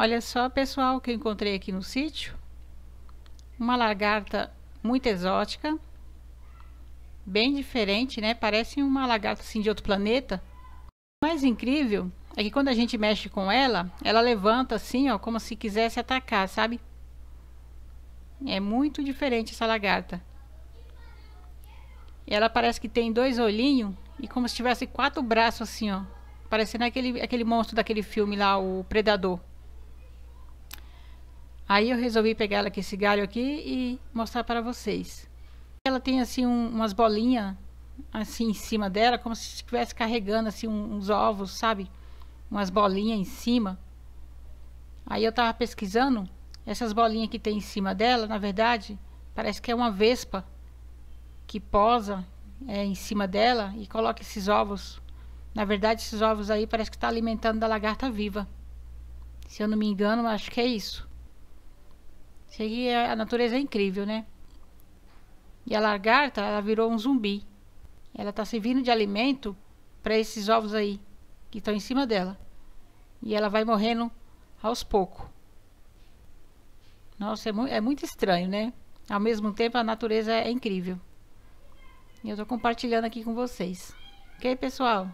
Olha só, pessoal, que eu encontrei aqui no sítio. Uma lagarta muito exótica. Bem diferente, né? Parece uma lagarta assim de outro planeta. O mais incrível é que quando a gente mexe com ela, ela levanta assim, ó, como se quisesse atacar, sabe? É muito diferente essa lagarta. Ela parece que tem dois olhinhos e como se tivesse quatro braços assim, ó. Parecendo aquele, aquele monstro daquele filme lá, o Predador. Aí eu resolvi pegar ela com esse galho aqui e mostrar para vocês. Ela tem assim um, umas bolinhas assim em cima dela, como se estivesse carregando assim uns ovos, sabe? Umas bolinhas em cima. Aí eu tava pesquisando, essas bolinhas que tem em cima dela, na verdade, parece que é uma vespa que posa é, em cima dela e coloca esses ovos. Na verdade, esses ovos aí parece que está alimentando da lagarta viva. Se eu não me engano, acho que é isso. Isso aí, a natureza é incrível, né? E a lagarta, ela virou um zumbi. Ela está servindo de alimento para esses ovos aí, que estão em cima dela. E ela vai morrendo aos poucos. Nossa, é, mu é muito estranho, né? Ao mesmo tempo, a natureza é incrível. E eu estou compartilhando aqui com vocês. Ok, pessoal?